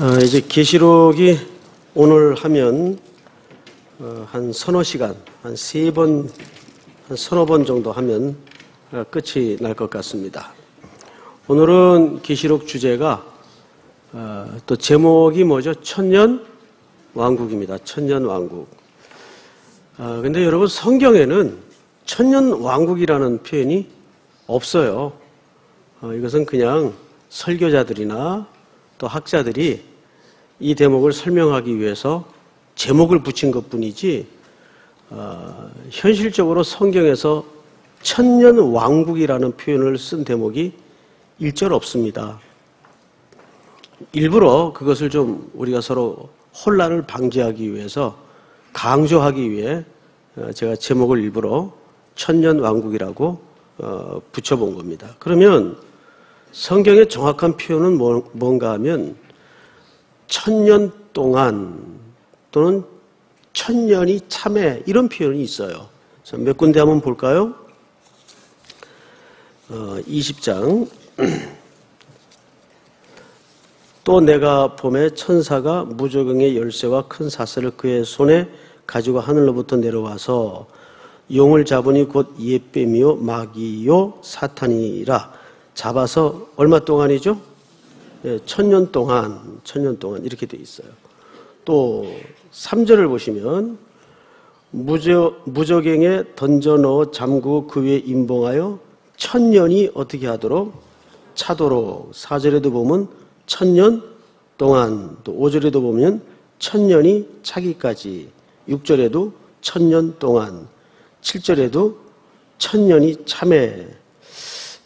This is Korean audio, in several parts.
어, 이제 계시록이 오늘 하면 어, 한 서너 시간, 한 세 번, 한 서너 번 정도 하면 어, 끝이 날 것 같습니다. 오늘은 계시록 주제가 어, 또 제목이 뭐죠? 천년 왕국입니다. 천년 왕국. 아, 근데 여러분 성경에는 천년 왕국이라는 표현이 없어요. 어, 이것은 그냥 설교자들이나 또 학자들이 이 대목을 설명하기 위해서 제목을 붙인 것 뿐이지, 어, 현실적으로 성경에서 천년 왕국이라는 표현을 쓴 대목이 일절 없습니다. 일부러 그것을 좀 우리가 서로 혼란을 방지하기 위해서 강조하기 위해 어, 제가 제목을 일부러 천년 왕국이라고 어, 붙여본 겁니다. 그러면 성경의 정확한 표현은 뭐, 뭔가 하면 천년 동안 또는 천년이 참해 이런 표현이 있어요. 몇 군데 한번 볼까요? 어, 20장 또 내가 봄에 천사가 무조경의 열쇠와 큰 사슬을 그의 손에 가지고 하늘로부터 내려와서 용을 잡으니 곧 예뱀이요 마귀요 사탄이라 잡아서 얼마 동안이죠? 예, 천년 동안 천년 동안 이렇게 돼 있어요. 또 3절을 보시면 무저, 무적행에 던져 넣어 잠그고 그 위에 임봉하여 천년이 어떻게 하도록 차도록 4절에도 보면 천년 동안 또 5절에도 보면 천년이 차기까지 6절에도 천년 동안 7절에도 천년이 참해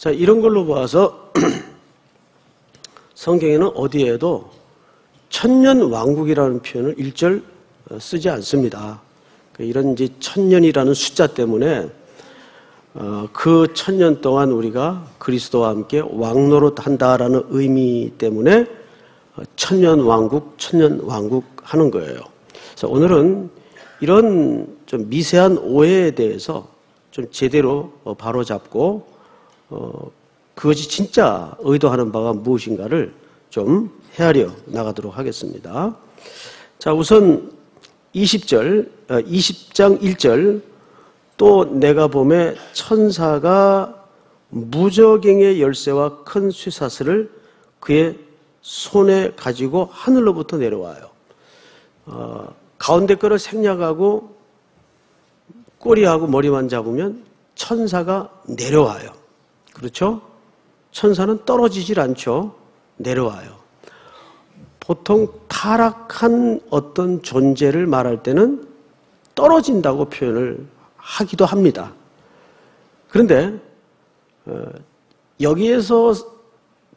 자 이런 걸로 봐서 성경에는 어디에도 천년 왕국이라는 표현을 일절 어, 쓰지 않습니다. 그 이런 이제 천년이라는 숫자 때문에 어, 그 천년 동안 우리가 그리스도와 함께 왕노릇 한다라는 의미 때문에 어, 천년 왕국, 천년 왕국 하는 거예요. 그래서 오늘은 이런 좀 미세한 오해에 대해서 좀 제대로 어, 바로 잡고 어, 그것이 진짜 의도하는 바가 무엇인가를 좀 헤아려 나가도록 하겠습니다. 자, 우선 20절, 20장 1절 또 내가 봄에 천사가 무적행의 열쇠와 큰 쇠사슬을 그의 손에 가지고 하늘로부터 내려와요. 어, 가운데 거를 생략하고 꼬리하고 머리만 잡으면 천사가 내려와요. 그렇죠? 천사는 떨어지질 않죠. 내려와요. 보통 타락한 어떤 존재를 말할 때는 떨어진다고 표현을 하기도 합니다. 그런데 어, 여기에서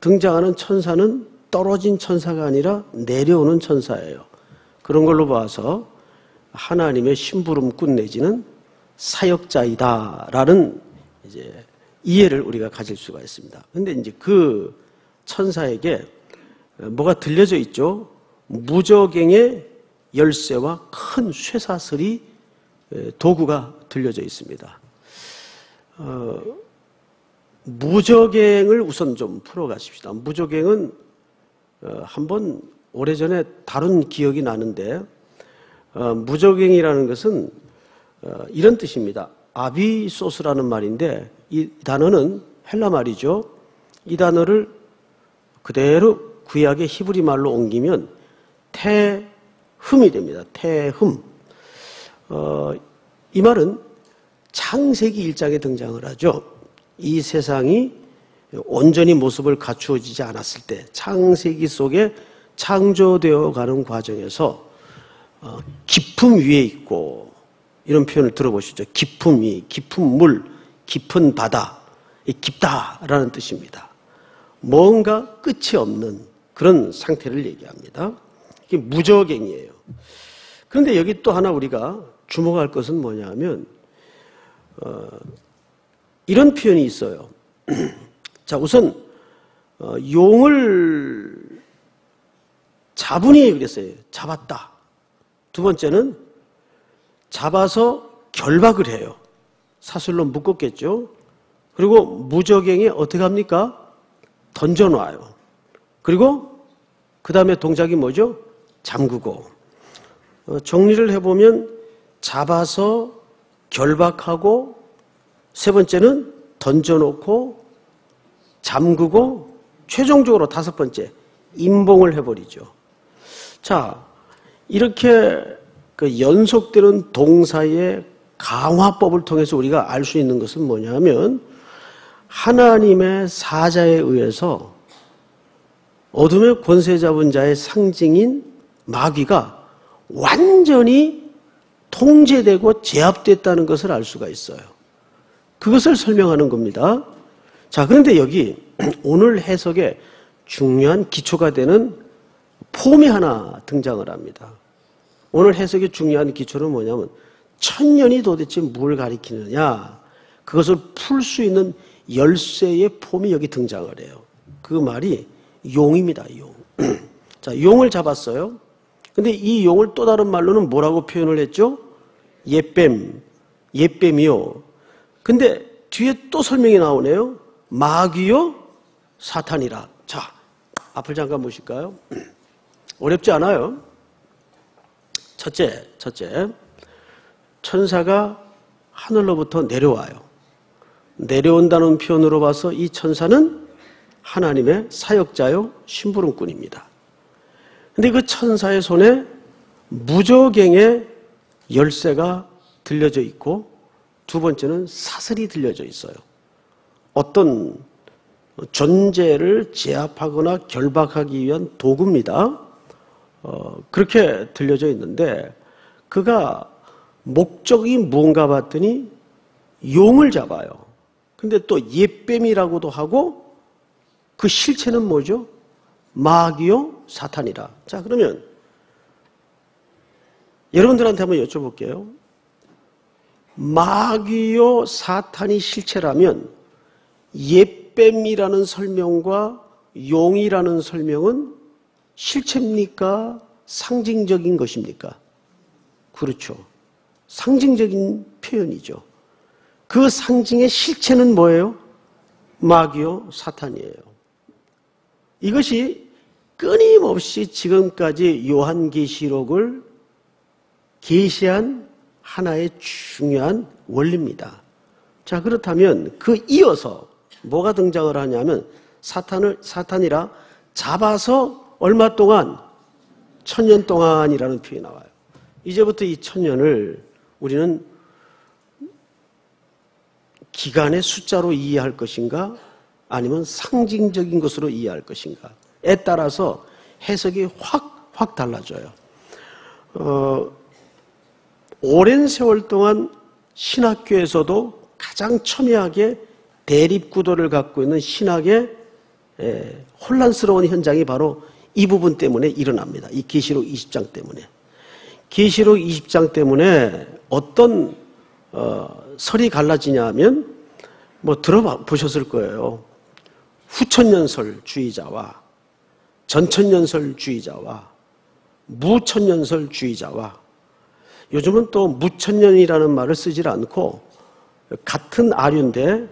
등장하는 천사는 떨어진 천사가 아니라 내려오는 천사예요. 그런 걸로 봐서 하나님의 심부름꾼 내지는 사역자이다라는 이제 이해를 우리가 가질 수가 있습니다. 근데 이제 그 천사에게 뭐가 들려져 있죠? 무적행의 열쇠와 큰 쇠사슬이 도구가 들려져 있습니다. 어, 무적행을 우선 좀 풀어가십시다. 무적행은 어, 한번 오래전에 다룬 기억이 나는데 어, 무적행이라는 것은 어, 이런 뜻입니다. 아비소스라는 말인데 이 단어는 헬라 말이죠. 이 단어를 그대로 구약의 히브리 말로 옮기면 태흠이 됩니다. 태흠. 어, 이 말은 창세기 1장에 등장을 하죠. 이 세상이 온전히 모습을 갖추어지지 않았을 때 창세기 속에 창조되어 가는 과정에서 어, 깊음 위에 있고 이런 표현을 들어보시죠. 깊음 위, 깊은 물, 깊은 바다, 깊다라는 뜻입니다. 뭔가 끝이 없는 그런 상태를 얘기합니다. 이게 무적행이에요. 그런데 여기 또 하나 우리가 주목할 것은 뭐냐면 어, 이런 표현이 있어요. 자, 우선 어, 용을 잡으니 그랬어요. 잡았다. 두 번째는 잡아서 결박을 해요. 사슬로 묶었겠죠. 그리고 무적행에 어떻게 합니까? 던져놔요. 그리고 그 다음에 동작이 뭐죠? 잠그고. 어, 정리를 해보면 잡아서 결박하고 세 번째는 던져놓고 잠그고 최종적으로 다섯 번째 임봉을 해버리죠. 자 이렇게 그 연속되는 동사의 강화법을 통해서 우리가 알 수 있는 것은 뭐냐면 하나님의 사자에 의해서 어둠의 권세 잡은 자의 상징인 마귀가 완전히 통제되고 제압됐다는 것을 알 수가 있어요. 그것을 설명하는 겁니다. 자, 그런데 여기 오늘 해석에 중요한 기초가 되는 폼이 하나 등장을 합니다. 오늘 해석의 중요한 기초는 뭐냐면 천년이 도대체 뭘 가리키느냐 그것을 풀 수 있는 열쇠의 폼이 여기 등장을 해요. 그 말이 용입니다. 용. 자, 용을 잡았어요. 근데 이 용을 또 다른 말로는 뭐라고 표현을 했죠? 예뱀, 예뱀이요. 근데 뒤에 또 설명이 나오네요. 마귀요, 사탄이라. 자, 앞을 잠깐 보실까요? 어렵지 않아요. 첫째, 첫째. 천사가 하늘로부터 내려와요. 내려온다는 표현으로 봐서 이 천사는 하나님의 사역자요, 심부름꾼입니다. 근데 그 천사의 손에 무저갱의 열쇠가 들려져 있고 두 번째는 사슬이 들려져 있어요. 어떤 존재를 제압하거나 결박하기 위한 도구입니다. 어, 그렇게 들려져 있는데 그가 목적이 뭔가 봤더니 용을 잡아요. 근데 또 예뱀이라고도 하고 그 실체는 뭐죠? 마귀요 사탄이라. 자 그러면 여러분들한테 한번 여쭤볼게요. 마귀요 사탄이 실체라면 예뱀이라는 설명과 용이라는 설명은 실체입니까? 상징적인 것입니까? 그렇죠. 상징적인 표현이죠. 그 상징의 실체는 뭐예요? 마귀요, 사탄이에요. 이것이 끊임없이 지금까지 요한계시록을 계시한 하나의 중요한 원리입니다. 자, 그렇다면 그 이어서 뭐가 등장을 하냐면 사탄을, 사탄이라 잡아서 얼마 동안? 천년 동안이라는 표현이 나와요. 이제부터 이 천년을 우리는 기간의 숫자로 이해할 것인가 아니면 상징적인 것으로 이해할 것인가에 따라서 해석이 확, 확 달라져요. 어, 오랜 세월 동안 신학교에서도 가장 첨예하게 대립구도를 갖고 있는 신학의 에, 혼란스러운 현장이 바로 이 부분 때문에 일어납니다. 이 계시록 20장 때문에. 계시록 20장 때문에 어떤 어, 설이 갈라지냐 하면 뭐 들어보셨을 거예요. 후천년설주의자와 전천년설주의자와 무천년설주의자와 요즘은 또 무천년이라는 말을 쓰질 않고 같은 아류인데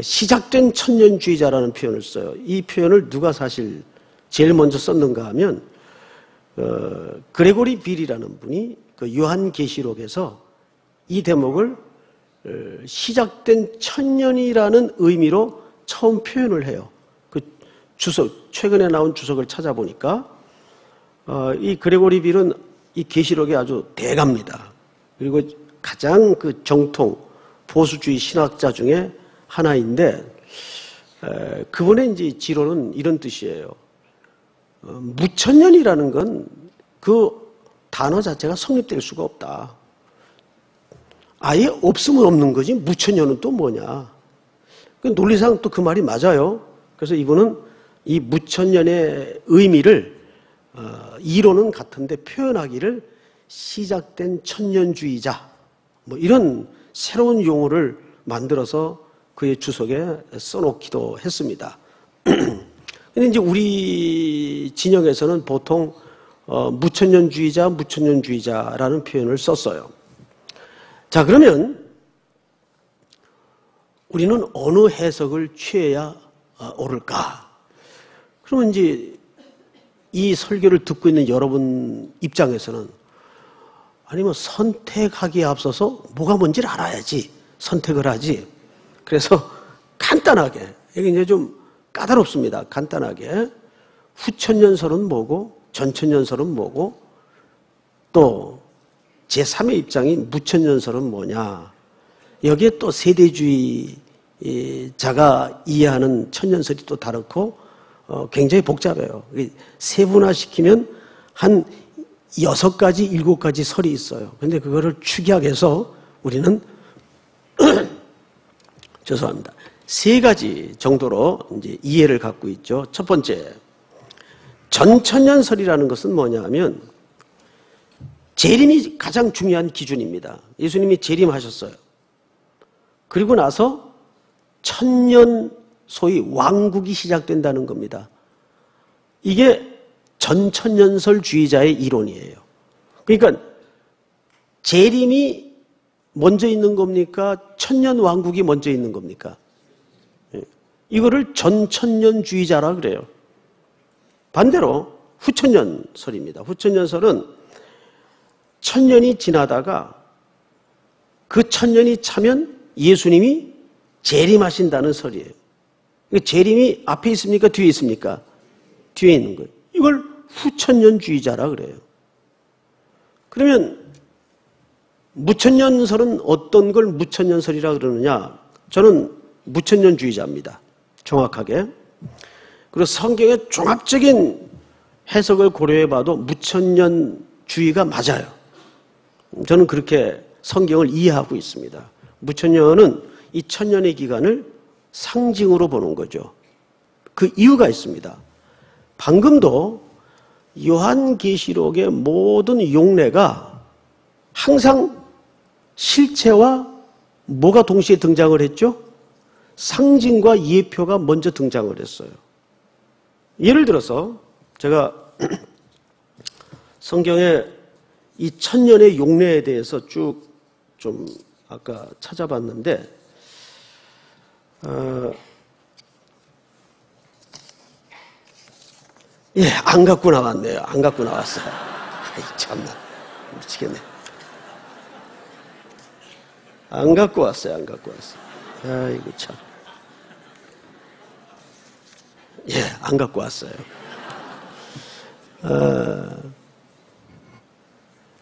시작된 천년주의자라는 표현을 써요. 이 표현을 누가 사실 제일 먼저 썼는가 하면 어, 그레고리 빌이라는 분이 그 요한계시록에서 이 대목을 어, 시작된 천년이라는 의미로 처음 표현을 해요. 그 주석 최근에 나온 주석을 찾아보니까 어, 이 그레고리 빌은 이 계시록의 아주 대가입니다. 그리고 가장 그 정통 보수주의 신학자 중에 하나인데 에, 그분의 이제 지론은 이런 뜻이에요. 어, 무천년이라는 건 그 단어 자체가 성립될 수가 없다. 아예 없으면 없는 거지 무천년은 또 뭐냐. 그 논리상 또 그 말이 맞아요. 그래서 이분은 이 무천년의 의미를 어, 이론은 같은데 표현하기를 시작된 천년주의자 뭐 이런 새로운 용어를 만들어서 그의 주석에 써놓기도 했습니다. 근데 이제 우리 진영에서는 보통 어, 무천년주의자, 무천년주의자라는 표현을 썼어요. 자, 그러면 우리는 어느 해석을 취해야 어, 옳을까? 그러면 이제 이 설교를 듣고 있는 여러분 입장에서는 아니 면 선택하기에 앞서서 뭐가 뭔지를 알아야지 선택을 하지. 그래서 간단하게 이게 이제 좀 까다롭습니다. 간단하게 후천년설은 뭐고 전천년설은 뭐고 또 제3의 입장인 무천년설은 뭐냐. 여기에 또 세대주의자가 이해하는 천년설이 또 다르고 어, 굉장히 복잡해요. 세분화시키면 한 여섯 가지, 일곱 가지 설이 있어요. 근데 그거를 축약해서 우리는 죄송합니다. 세 가지 정도로 이제 이해를 갖고 있죠. 첫 번째, 전천년설이라는 것은 뭐냐면 재림이 가장 중요한 기준입니다. 예수님이 재림하셨어요. 그리고 나서 천년 소위 왕국이 시작된다는 겁니다. 이게 전천년설주의자의 이론이에요. 그러니까 재림이 먼저 있는 겁니까? 천년 왕국이 먼저 있는 겁니까? 예. 이거를 전천년주의자라 그래요. 반대로 후천년설입니다. 후천년설은 천년이 지나다가 그 천년이 차면 예수님이 재림하신다는 설이에요. 재림이 앞에 있습니까? 뒤에 있습니까? 뒤에 있는 거예요. 이걸 후천년주의자라 그래요. 그러면 무천년설은 어떤 걸 무천년설이라 그러느냐? 저는 무천년주의자입니다. 정확하게. 그리고 성경의 종합적인 해석을 고려해 봐도 무천년주의가 맞아요. 저는 그렇게 성경을 이해하고 있습니다. 무천년은 이 천년의 기간을 상징으로 보는 거죠. 그 이유가 있습니다. 방금도 요한계시록의 모든 용례가 항상 실체와 뭐가 동시에 등장을 했죠? 상징과 예표가 먼저 등장을 했어요. 예를 들어서 제가 성경의 이 천년의 용례에 대해서 쭉 좀 아까 찾아봤는데 어, 예, 안 갖고 나왔네요. 안 갖고 나왔어요. 아이, 참나. 미치겠네. 안 갖고 왔어요. 안 갖고 왔어요. 아이고, 참. 예, 안 갖고 왔어요. 어,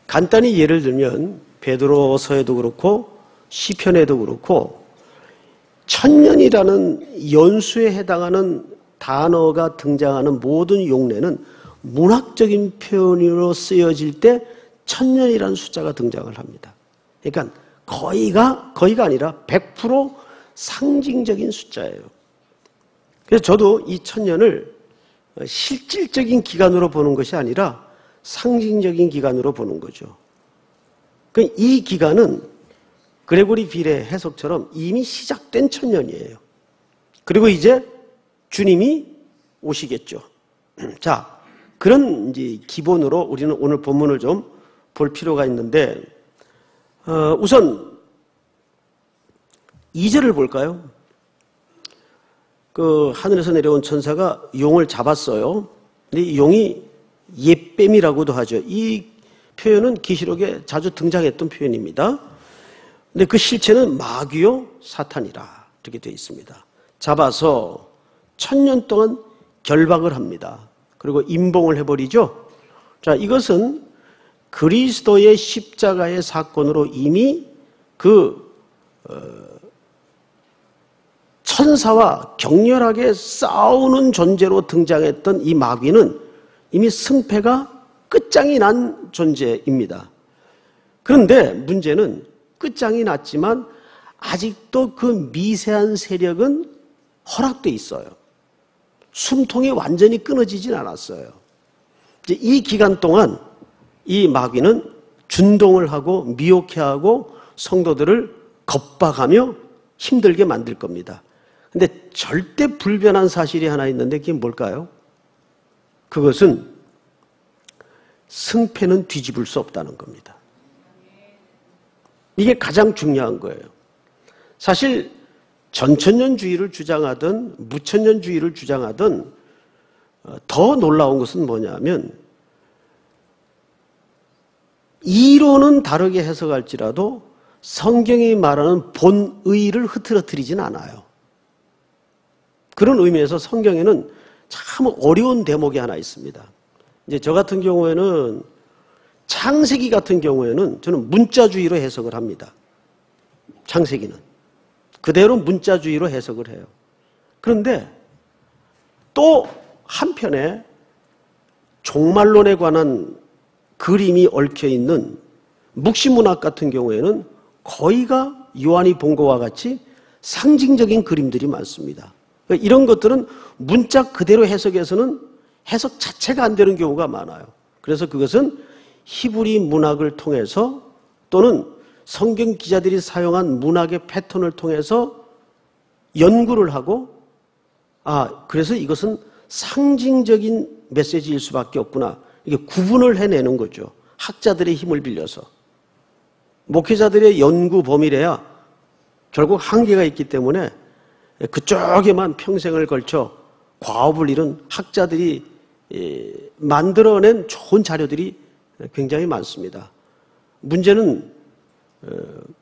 간단히 예를 들면 베드로서에도 그렇고 시편에도 그렇고 천년이라는 연수에 해당하는 단어가 등장하는 모든 용례는 문학적인 표현으로 쓰여질 때 천년이라는 숫자가 등장을 합니다. 그러니까 거의가 거의가 아니라 100% 상징적인 숫자예요. 그래서 저도 이 천년을 실질적인 기간으로 보는 것이 아니라 상징적인 기간으로 보는 거죠. 그이 기간은 그레고리 빌의 해석처럼 이미 시작된 천년이에요. 그리고 이제 주님이 오시겠죠. 자, 그런 이제 기본으로 우리는 오늘 본문을 좀 볼 필요가 있는데, 어, 우선 2절을 볼까요? 그 하늘에서 내려온 천사가 용을 잡았어요. 근데 이 용이 옛뱀이라고도 하죠. 이 표현은 기시록에 자주 등장했던 표현입니다. 근데 그 실체는 마귀요 사탄이라 이렇게 되어 있습니다. 잡아서 천년 동안 결박을 합니다. 그리고 임봉을 해버리죠. 자, 이것은 그리스도의 십자가의 사건으로 이미 그 어, 천사와 격렬하게 싸우는 존재로 등장했던 이 마귀는 이미 승패가 끝장이 난 존재입니다. 그런데 문제는 끝장이 났지만 아직도 그 미세한 세력은 허락돼 있어요. 숨통이 완전히 끊어지진 않았어요. 이제 이 기간 동안 이 마귀는 준동을 하고 미혹해하고 성도들을 겁박하며 힘들게 만들 겁니다. 근데 절대 불변한 사실이 하나 있는데 그게 뭘까요? 그것은 승패는 뒤집을 수 없다는 겁니다. 이게 가장 중요한 거예요. 사실 전천년주의를 주장하든 무천년주의를 주장하든 어, 더 놀라운 것은 뭐냐면 이론은 다르게 해석할지라도 성경이 말하는 본의를 흐트러뜨리진 않아요. 그런 의미에서 성경에는 참 어려운 대목이 하나 있습니다. 이제 저 같은 경우에는 창세기 같은 경우에는 저는 문자주의로 해석을 합니다. 창세기는. 그대로 문자주의로 해석을 해요. 그런데 또 한편에 종말론에 관한 그림이 얽혀 있는 묵시문학 같은 경우에는 거의가 요한이 본 것과 같이 상징적인 그림들이 많습니다. 그러니까 이런 것들은 문자 그대로 해석해서는 해석 자체가 안 되는 경우가 많아요. 그래서 그것은 히브리 문학을 통해서 또는 성경 기자들이 사용한 문학의 패턴을 통해서 연구를 하고 아, 그래서 이것은 상징적인 메시지일 수밖에 없구나. 이게 구분을 해내는 거죠. 학자들의 힘을 빌려서. 목회자들의 연구 범위래야 결국 한계가 있기 때문에 그쪽에만 평생을 걸쳐 과업을 이룬 학자들이 예, 만들어낸 좋은 자료들이 굉장히 많습니다. 문제는 어,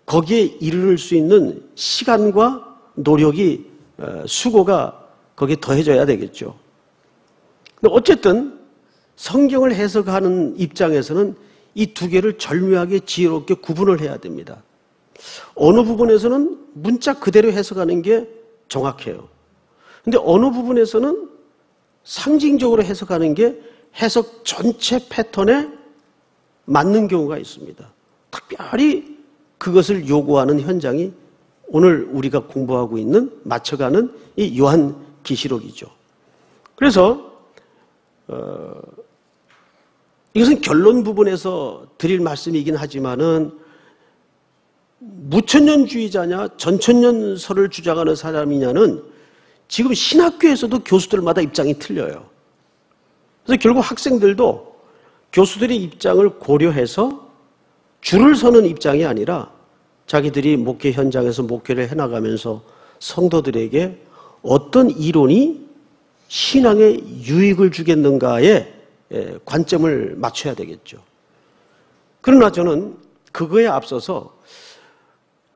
거기에 이르를 수 있는 시간과 노력이 어, 수고가 거기에 더해져야 되겠죠. 어쨌든 성경을 해석하는 입장에서는 이 두 개를 절묘하게 지혜롭게 구분을 해야 됩니다. 어느 부분에서는 문자 그대로 해석하는 게 정확해요. 근데 어느 부분에서는 상징적으로 해석하는 게 해석 전체 패턴에 맞는 경우가 있습니다. 특별히 그것을 요구하는 현장이 오늘 우리가 공부하고 있는 맞춰가는 이 요한 기시록이죠. 그래서 어, 이것은 결론 부분에서 드릴 말씀이긴 하지만은 무천년주의자냐 전천년설을 주장하는 사람이냐는 지금 신학교에서도 교수들마다 입장이 틀려요. 그래서 결국 학생들도 교수들의 입장을 고려해서 줄을 서는 입장이 아니라 자기들이 목회 현장에서 목회를 해나가면서 성도들에게 어떤 이론이 신앙에 유익을 주겠는가에 관점을 맞춰야 되겠죠. 그러나 저는 그거에 앞서서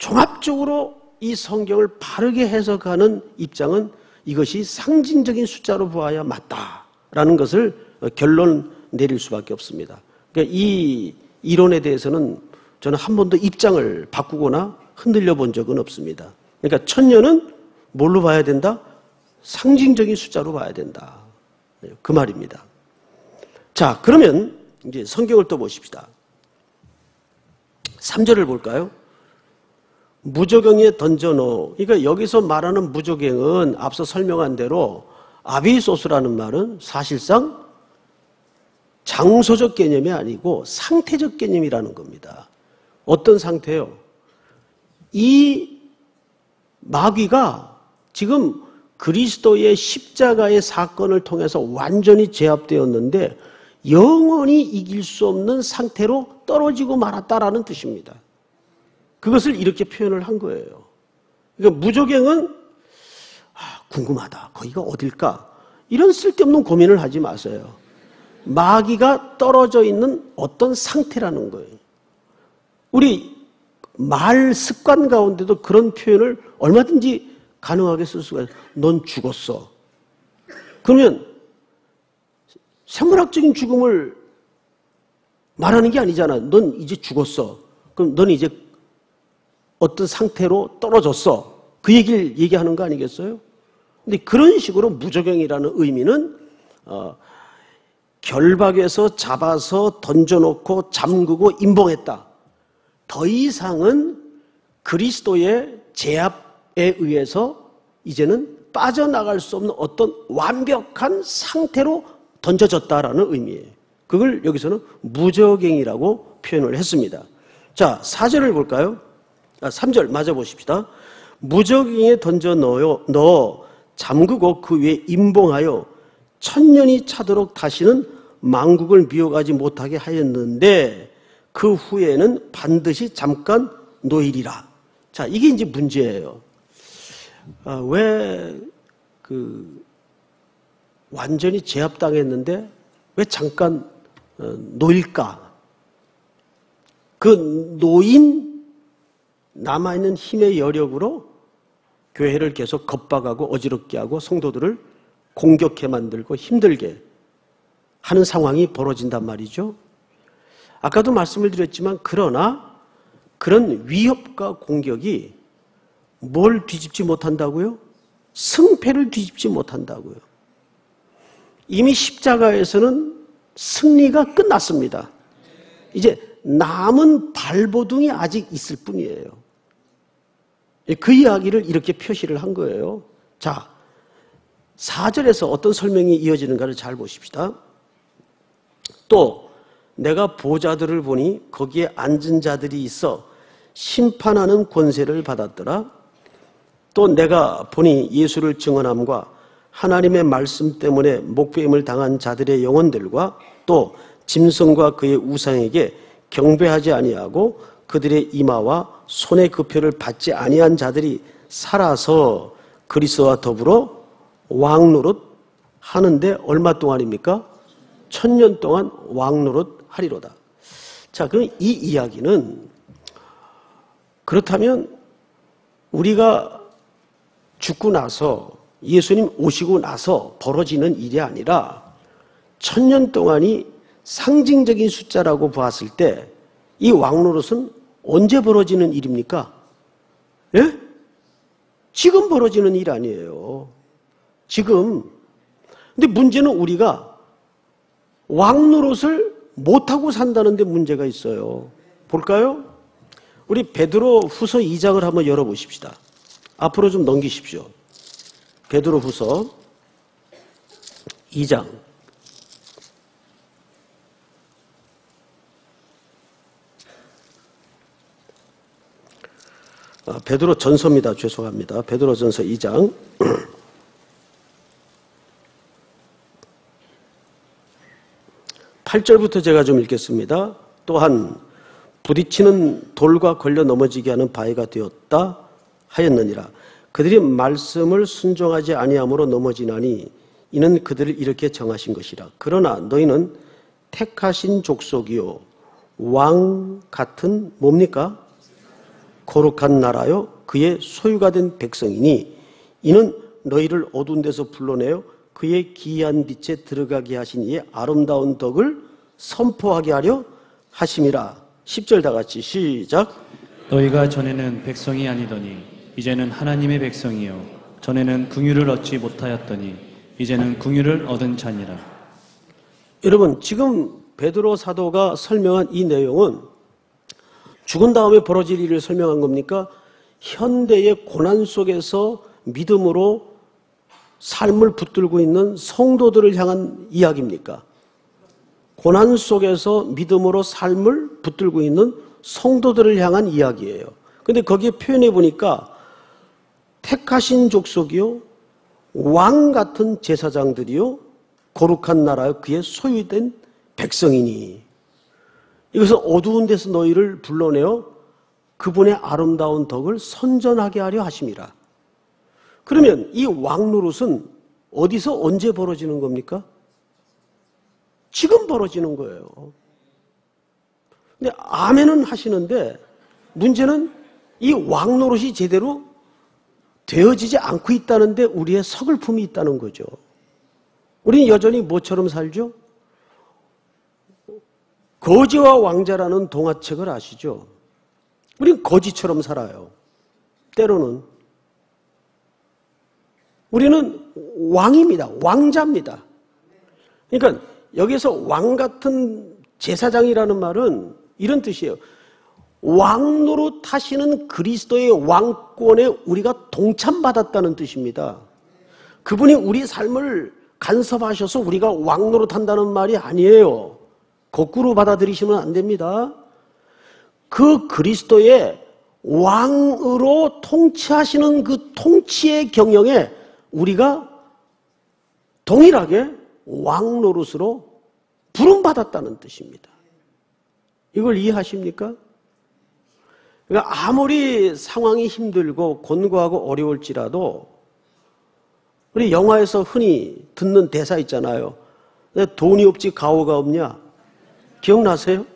종합적으로 이 성경을 바르게 해석하는 입장은 이것이 상징적인 숫자로 보아야 맞다라는 것을 결론 내릴 수밖에 없습니다. 그러니까 이 이론에 대해서는 저는 한 번도 입장을 바꾸거나 흔들려 본 적은 없습니다. 그러니까 천년은 뭘로 봐야 된다? 상징적인 숫자로 봐야 된다. 그 말입니다. 자, 그러면 이제 성경을 또 보십시다. 3절을 볼까요? 무조경에 던져놓. 그러니까 여기서 말하는 무조경은 앞서 설명한 대로 아비소스라는 말은 사실상 장소적 개념이 아니고 상태적 개념이라는 겁니다. 어떤 상태요? 이 마귀가 지금 그리스도의 십자가의 사건을 통해서 완전히 제압되었는데 영원히 이길 수 없는 상태로 떨어지고 말았다라는 뜻입니다. 그것을 이렇게 표현을 한 거예요. 그러니까 무조갱은 아, 궁금하다. 거기가 어딜까? 이런 쓸데없는 고민을 하지 마세요. 마귀가 떨어져 있는 어떤 상태라는 거예요. 우리 말 습관 가운데도 그런 표현을 얼마든지 가능하게 쓸 수가 있어요. 넌 죽었어. 그러면 생물학적인 죽음을 말하는 게 아니잖아. 넌 이제 죽었어. 그럼 넌 이제 어떤 상태로 떨어졌어. 그 얘기를 얘기하는 거 아니겠어요? 근데 그런 식으로 무적용이라는 의미는 어, 결박해서 잡아서 던져놓고 잠그고 임봉했다. 더 이상은 그리스도의 제압에 의해서 이제는 빠져나갈 수 없는 어떤 완벽한 상태로 던져졌다라는 의미예요. 그걸 여기서는 무적행이라고 표현을 했습니다. 자, 4절을 볼까요? 아, 3절 맞아 보십시다. 무적행에 던져 넣어, 넣어 잠그고 그 위에 임봉하여 천년이 차도록 다시는 망국을 미워가지 못하게 하였는데 그 후에는 반드시 잠깐 노일이라. 자, 이게 이제 문제예요. 아, 왜 그 완전히 제압당했는데 왜 잠깐 어, 놓일까? 그 놓인 남아있는 힘의 여력으로 교회를 계속 겁박하고 어지럽게 하고 성도들을 공격해 만들고 힘들게 하는 상황이 벌어진단 말이죠. 아까도 말씀을 드렸지만 그러나 그런 위협과 공격이 뭘 뒤집지 못한다고요? 승패를 뒤집지 못한다고요. 이미 십자가에서는 승리가 끝났습니다. 이제 남은 발버둥이 아직 있을 뿐이에요. 그 이야기를 이렇게 표시를 한 거예요. 자, 4절에서 어떤 설명이 이어지는가를 잘 보십시다. 또 내가 보자들을 보니 거기에 앉은 자들이 있어 심판하는 권세를 받았더라. 또 내가 보니 예수를 증언함과 하나님의 말씀 때문에 목배임을 당한 자들의 영혼들과 또 짐승과 그의 우상에게 경배하지 아니하고 그들의 이마와 손의 그 표를 받지 아니한 자들이 살아서 그리스도와 더불어 왕노릇 하는데 얼마 동안입니까? 천년 동안 왕노릇 하리로다. 자, 그럼 이 이야기는 그렇다면 우리가 죽고 나서 예수님 오시고 나서 벌어지는 일이 아니라 천년 동안이 상징적인 숫자라고 보았을 때 이 왕노릇은 언제 벌어지는 일입니까? 예? 지금 벌어지는 일 아니에요. 지금. 근데 문제는 우리가 왕노릇을 못하고 산다는데 문제가 있어요. 볼까요? 우리 베드로 후서 2장을 한번 열어보십시다. 앞으로 좀 넘기십시오. 베드로 후서 2장. 아, 베드로 전서입니다. 죄송합니다. 베드로 전서 2장. 8절부터 제가 좀 읽겠습니다. 또한 부딪히는 돌과 걸려 넘어지게 하는 바위가 되었다 하였느니라. 그들이 말씀을 순종하지 아니함으로 넘어지나니 이는 그들을 이렇게 정하신 것이라. 그러나 너희는 택하신 족속이요 왕 같은 뭡니까? 거룩한 나라요 그의 소유가 된 백성이니 이는 너희를 어두운 데서 불러내어 그의 기이한 빛에 들어가게 하신 이의 아름다운 덕을 선포하게 하려 하심이라. 10절 다 같이 시작. 너희가 전에는 백성이 아니더니 이제는 하나님의 백성이요 전에는 궁유를 얻지 못하였더니 이제는 궁유를 얻은 자니라. 여러분 지금 베드로 사도가 설명한 이 내용은 죽은 다음에 벌어질 일을 설명한 겁니까? 현대의 고난 속에서 믿음으로 삶을 붙들고 있는 성도들을 향한 이야기입니까? 고난 속에서 믿음으로 삶을 붙들고 있는 성도들을 향한 이야기예요. 근데 거기에 표현해 보니까 택하신 족속이요, 왕 같은 제사장들이요, 거룩한 나라요, 그의 소유된 백성이니. 이것을 어두운 데서 너희를 불러내어 그분의 아름다운 덕을 선전하게 하려 하심이라. 그러면 이 왕노릇은 어디서 언제 벌어지는 겁니까? 지금 벌어지는 거예요. 근데 아멘은 하시는데 문제는 이 왕노릇이 제대로 되어지지 않고 있다는데 우리의 서글픔이 있다는 거죠. 우리는 여전히 뭐처럼 살죠? 거지와 왕자라는 동화책을 아시죠? 우린 거지처럼 살아요. 때로는. 우리는 왕입니다. 왕자입니다. 그러니까 여기서 왕 같은 제사장이라는 말은 이런 뜻이에요. 왕노로 타시는 그리스도의 왕권에 우리가 동참받았다는 뜻입니다. 그분이 우리 삶을 간섭하셔서 우리가 왕노로 탄다는 말이 아니에요. 거꾸로 받아들이시면 안 됩니다. 그 그리스도의 왕으로 통치하시는 그 통치의 경영에 우리가 동일하게 왕 노릇으로 부름받았다는 뜻입니다. 이걸 이해하십니까? 그러니까 아무리 상황이 힘들고 곤고하고 어려울지라도 우리 영화에서 흔히 듣는 대사 있잖아요. 내 돈이 없지 가오가 없냐? 기억나세요?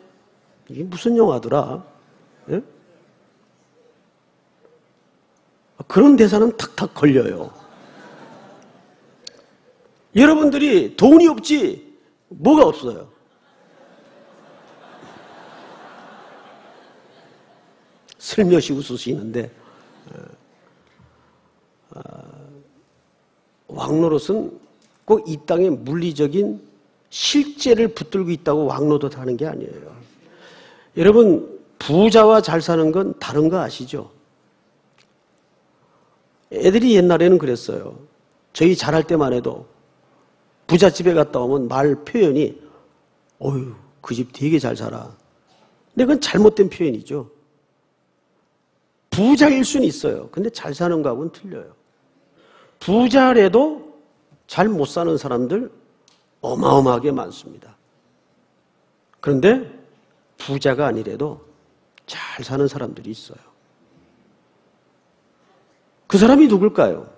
이게 무슨 영화더라? 예? 그런 대사는 탁탁 걸려요. 여러분들이 돈이 없지 뭐가 없어요? 슬며시 웃으시는데 어, 왕노릇은 꼭 이 땅에 물리적인 실제를 붙들고 있다고 왕노릇 하는 게 아니에요. 여러분 부자와 잘 사는 건 다른 거 아시죠? 애들이 옛날에는 그랬어요. 저희 잘할 때만 해도 부잣집에 갔다 오면 말 표현이 어휴 그 집 되게 잘 살아. 근데 그건 잘못된 표현이죠. 부자일 수는 있어요. 근데 잘 사는 거하고는 틀려요. 부자래도 잘 못 사는 사람들 어마어마하게 많습니다. 그런데 부자가 아니래도 잘 사는 사람들이 있어요. 그 사람이 누굴까요?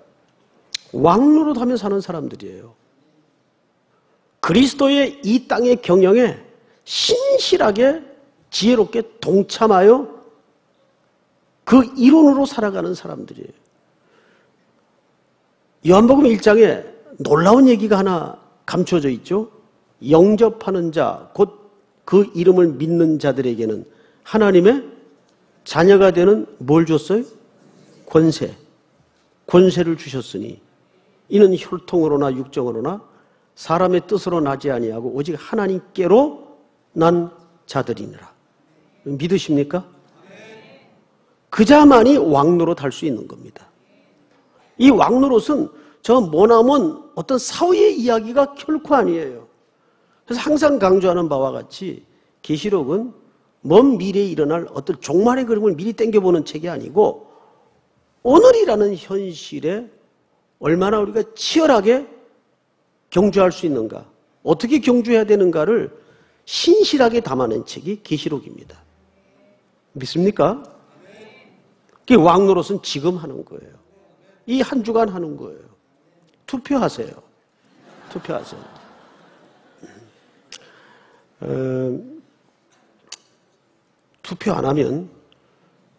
왕노릇하며 사는 사람들이에요. 그리스도의 이 땅의 경영에 신실하게 지혜롭게 동참하여 그 이론으로 살아가는 사람들이에요. 요한복음 1장에 놀라운 얘기가 하나 감춰져 있죠. 영접하는 자, 곧 그 이름을 믿는 자들에게는 하나님의 자녀가 되는 뭘 줬어요? 권세. 권세를 주셨으니 이는 혈통으로나 육정으로나 사람의 뜻으로 나지 아니하고 오직 하나님께로 난 자들이니라. 믿으십니까? 그자만이 왕노릇 할수 있는 겁니다. 이 왕노릇은 저 머나먼 어떤 사회의 이야기가 결코 아니에요. 그래서 항상 강조하는 바와 같이 계시록은 먼 미래에 일어날 어떤 종말의 그림을 미리 땡겨보는 책이 아니고 오늘이라는 현실에 얼마나 우리가 치열하게 경주할 수 있는가, 어떻게 경주해야 되는가를 신실하게 담아낸 책이 계시록입니다. 믿습니까? 그 왕노릇은 지금 하는 거예요. 이 한 주간 하는 거예요. 투표하세요. 투표하세요. 어, 투표 안 하면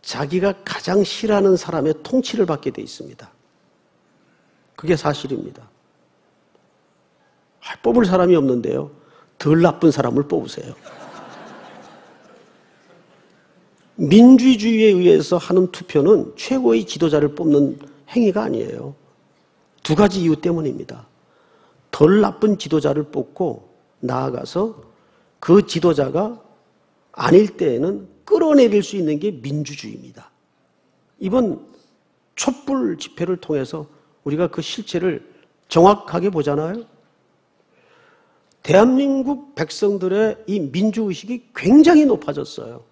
자기가 가장 싫어하는 사람의 통치를 받게 돼 있습니다. 그게 사실입니다. 아, 뽑을 사람이 없는데요. 덜 나쁜 사람을 뽑으세요. 민주주의에 의해서 하는 투표는 최고의 지도자를 뽑는 행위가 아니에요. 두 가지 이유 때문입니다. 덜 나쁜 지도자를 뽑고 나아가서 그 지도자가 아닐 때에는 끌어내릴 수 있는 게 민주주의입니다. 이번 촛불 집회를 통해서 우리가 그 실체를 정확하게 보잖아요. 대한민국 백성들의 이 민주의식이 굉장히 높아졌어요.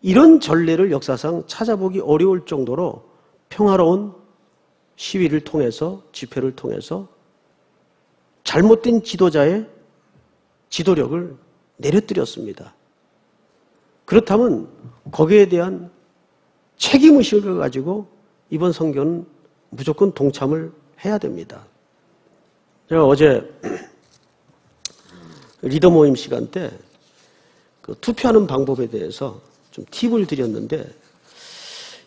이런 전례를 역사상 찾아보기 어려울 정도로 평화로운 시위를 통해서 집회를 통해서 잘못된 지도자의 지도력을 내려뜨렸습니다. 그렇다면 거기에 대한 책임의식을 가지고 이번 선교는 무조건 동참을 해야 됩니다. 제가 어제 리더 모임 시간 때 그 투표하는 방법에 대해서 좀 팁을 드렸는데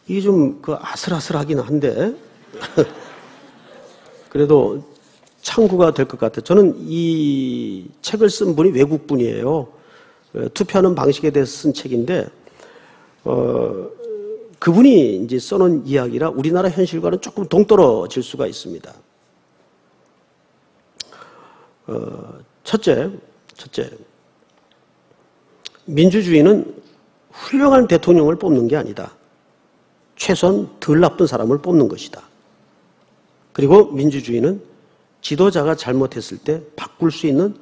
이게 좀 그 아슬아슬하긴 한데 그래도 참고가 될 것 같아요. 저는 이 책을 쓴 분이 외국 분이에요. 투표하는 방식에 대해서 쓴 책인데 어, 그분이 이제 써놓은 이야기라 우리나라 현실과는 조금 동떨어질 수가 있습니다. 어, 첫째, 첫째, 민주주의는 훌륭한 대통령을 뽑는 게 아니다. 최소한 덜 나쁜 사람을 뽑는 것이다. 그리고 민주주의는 지도자가 잘못했을 때 바꿀 수 있는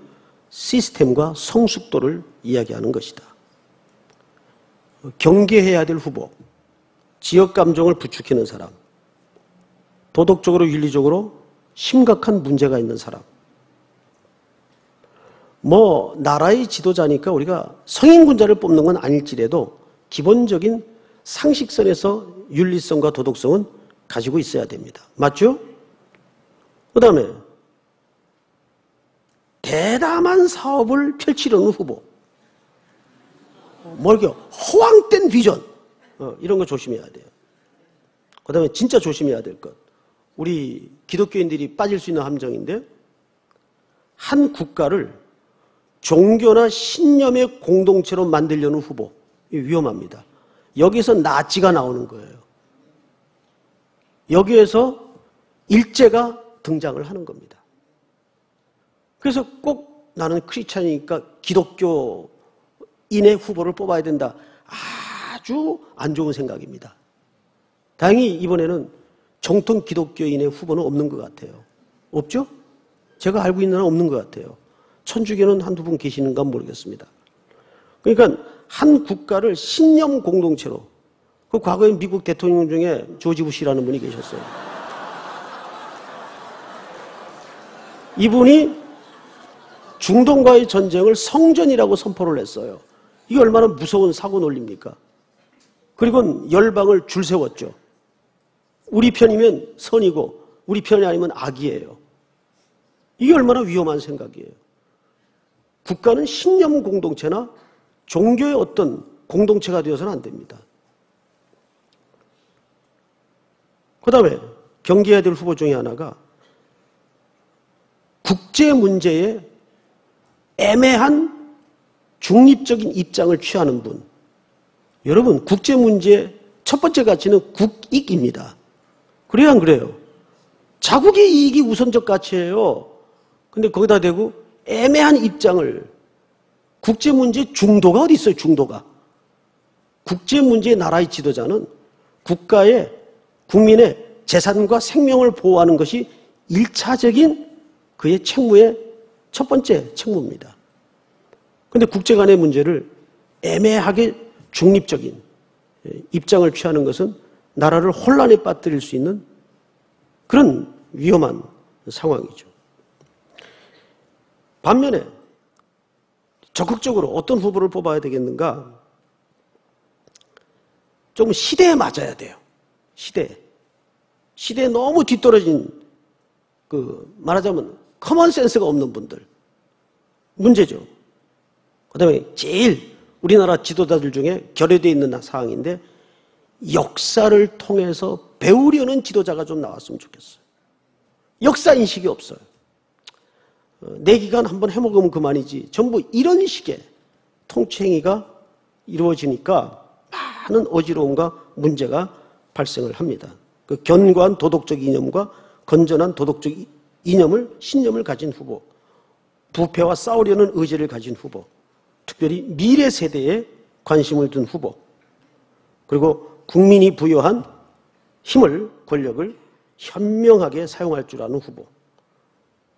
시스템과 성숙도를 이야기하는 것이다. 경계해야 될 후보, 지역 감정을 부추기는 사람, 도덕적으로 윤리적으로 심각한 문제가 있는 사람, 뭐 나라의 지도자니까 우리가 성인군자를 뽑는 건 아닐지라도 기본적인 상식선에서 윤리성과 도덕성은 가지고 있어야 됩니다. 맞죠? 그 다음에 대담한 사업을 펼치려는 후보. 뭐 이렇게 허황된 비전. 어, 이런 거 조심해야 돼요. 그 다음에 진짜 조심해야 될 것. 우리 기독교인들이 빠질 수 있는 함정인데, 한 국가를 종교나 신념의 공동체로 만들려는 후보. 위험합니다. 여기서 나치가 나오는 거예요. 여기에서 일제가 등장을 하는 겁니다. 그래서 꼭 나는 크리스찬이니까 기독교인의 후보를 뽑아야 된다. 아주 안 좋은 생각입니다. 다행히 이번에는 정통 기독교인의 후보는 없는 것 같아요. 없죠? 제가 알고 있는 한 없는 것 같아요. 천주교는 한두 분 계시는가 모르겠습니다. 그러니까 한 국가를 신념 공동체로 그 과거에 미국 대통령 중에 조지 부시라는 분이 계셨어요. 이분이 중동과의 전쟁을 성전이라고 선포를 했어요. 이게 얼마나 무서운 사고 논리입니까? 그리고 열방을 줄 세웠죠. 우리 편이면 선이고 우리 편이 아니면 악이에요. 이게 얼마나 위험한 생각이에요. 국가는 신념 공동체나 종교의 어떤 공동체가 되어서는 안 됩니다. 그 다음에 경계해야 될 후보 중에 하나가 국제 문제에 애매한 중립적인 입장을 취하는 분. 여러분, 국제 문제의 첫 번째 가치는 국익입니다. 그래야 안 그래요? 자국의 이익이 우선적 가치예요. 근데 거기다 대고 애매한 입장을 국제 문제 중도가 어디 있어요? 중도가. 국제 문제의 나라의 지도자는 국가의 국민의 재산과 생명을 보호하는 것이 일차적인 그의 책무의 첫 번째 책무입니다. 그런데 국제 간의 문제를 애매하게 중립적인 입장을 취하는 것은 나라를 혼란에 빠뜨릴 수 있는 그런 위험한 상황이죠. 반면에 적극적으로 어떤 후보를 뽑아야 되겠는가? 좀 시대에 맞아야 돼요. 시대에. 시대에 너무 뒤떨어진 그 말하자면 common sense가 없는 분들 문제죠. 그 다음에 제일 우리나라 지도자들 중에 결여되어 있는 사항인데 역사를 통해서 배우려는 지도자가 좀 나왔으면 좋겠어요. 역사 인식이 없어요. 어, 내 기간 한번 해먹으면 그만이지. 전부 이런 식의 통치행위가 이루어지니까 많은 어지러움과 문제가 발생을 합니다. 그 견고한 도덕적 이념과 건전한 도덕적 이념을 신념을 가진 후보, 부패와 싸우려는 의지를 가진 후보, 특별히 미래 세대에 관심을 둔 후보, 그리고 국민이 부여한 힘을 권력을 현명하게 사용할 줄 아는 후보,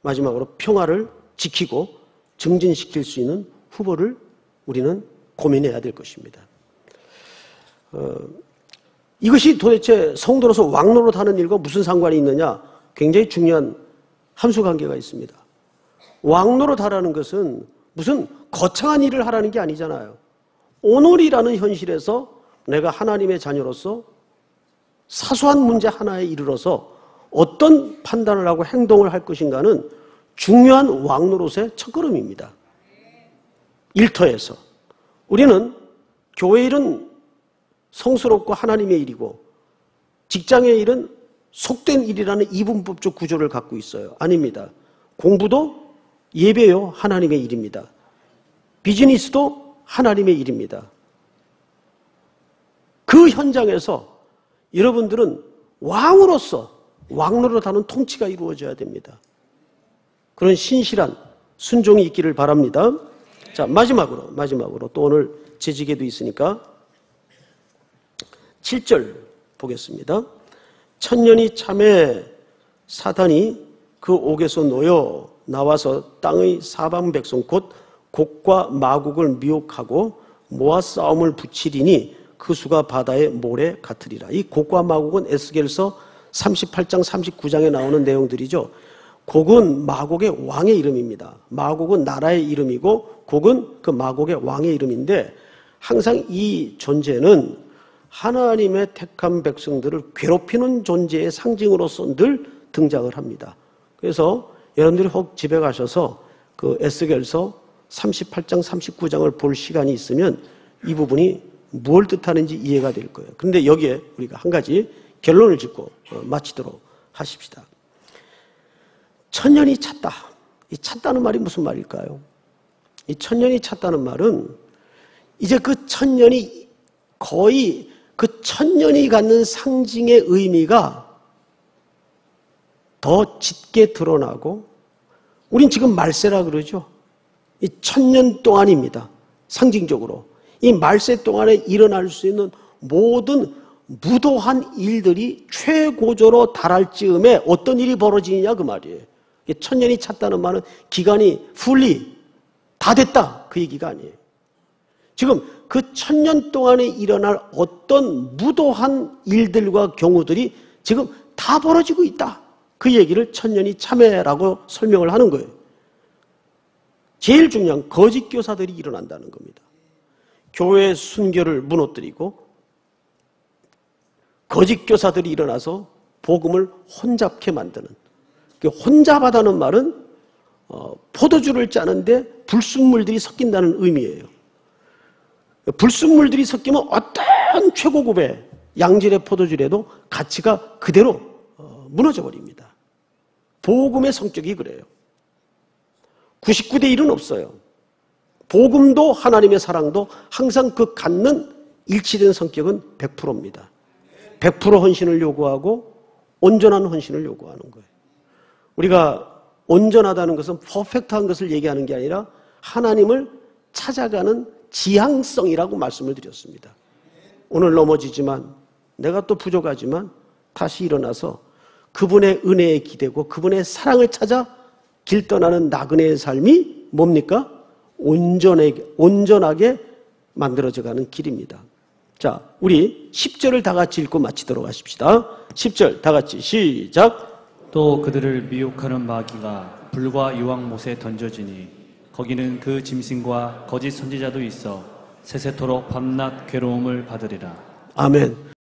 마지막으로 평화를 지키고 증진시킬 수 있는 후보를 우리는 고민해야 될 것입니다. 어, 이것이 도대체 성도로서 왕노릇 하는 일과 무슨 상관이 있느냐? 굉장히 중요한 함수 관계가 있습니다. 왕노릇 하라는 것은 무슨 거창한 일을 하라는 게 아니잖아요. 오늘이라는 현실에서 내가 하나님의 자녀로서 사소한 문제 하나에 이르러서 어떤 판단을 하고 행동을 할 것인가는 중요한 왕노릇의 첫걸음입니다. 일터에서. 우리는 교회 일은 성스럽고 하나님의 일이고 직장의 일은 속된 일이라는 이분법적 구조를 갖고 있어요. 아닙니다. 공부도 예배요 하나님의 일입니다. 비즈니스도 하나님의 일입니다. 그 현장에서 여러분들은 왕으로서 하는 통치가 이루어져야 됩니다. 그런 신실한 순종이 있기를 바랍니다. 자, 마지막으로, 마지막으로 또 오늘 재직에도 있으니까 7절 보겠습니다. 천년이 참에 사단이 그 옥에서 놓여 나와서 땅의 사방 백성 곧 곡과 마곡을 미혹하고 모아 싸움을 붙이리니 그 수가 바다의 모래 같으리라. 이 곡과 마곡은 에스겔서 38장 39장에 나오는 내용들이죠. 곡은 마곡의 왕의 이름입니다. 마곡은 나라의 이름이고 곡은 그 마곡의 왕의 이름인데 항상 이 존재는 하나님의 택한 백성들을 괴롭히는 존재의 상징으로서 늘 등장을 합니다. 그래서 여러분들이 혹 집에 가셔서 그 에스겔서 38장, 39장을 볼 시간이 있으면 이 부분이 무엇을 뜻하는지 이해가 될 거예요. 그런데 여기에 우리가 한 가지 결론을 짓고 어, 마치도록 하십시다. 천년이 찼다. 이 찼다는 말이 무슨 말일까요? 이 천년이 찼다는 말은 이제 그 천년이 거의 그 천년이 갖는 상징의 의미가 더 짙게 드러나고 우린 지금 말세라 그러죠. 이 천년 동안입니다. 상징적으로. 이 말세 동안에 일어날 수 있는 모든 무도한 일들이 최고조로 달할 즈음에 어떤 일이 벌어지느냐 그 말이에요. 천년이 찼다는 말은 기간이 풀리 다 됐다 그 얘기가 아니에요. 지금 그 천년 동안에 일어날 어떤 무도한 일들과 경우들이 지금 다 벌어지고 있다. 그 얘기를 천년이 참회라고 설명을 하는 거예요. 제일 중요한 거짓 교사들이 일어난다는 겁니다. 교회 순결을 무너뜨리고 거짓 교사들이 일어나서 복음을 혼잡케 만드는 그 혼잡하다는 말은 어, 포도주를 짜는데 불순물들이 섞인다는 의미예요. 불순물들이 섞이면 어떤 최고급의 양질의 포도주라도 가치가 그대로 어, 무너져 버립니다. 복음의 성격이 그래요. 99대 1은 없어요. 복음도 하나님의 사랑도 항상 그 갖는 일치된 성격은 100%입니다. 100% 헌신을 요구하고 온전한 헌신을 요구하는 거예요. 우리가 온전하다는 것은 퍼펙트한 것을 얘기하는 게 아니라 하나님을 찾아가는 지향성이라고 말씀을 드렸습니다. 오늘 넘어지지만 내가 또 부족하지만 다시 일어나서 그분의 은혜에 기대고 그분의 사랑을 찾아 길 떠나는 나그네의 삶이 뭡니까? 온전하게, 온전하게 만들어져 가는 길입니다. 자, 우리 10절을 다 같이 읽고 마치도록 하십시다. 10절 다 같이 시작. 또 그들을 미혹하는 마귀가 불과 유황 못에 던져지니 거기는 그 짐승과 거짓 선지자도 있어 세세토록 밤낮 괴로움을 받으리라. 아멘.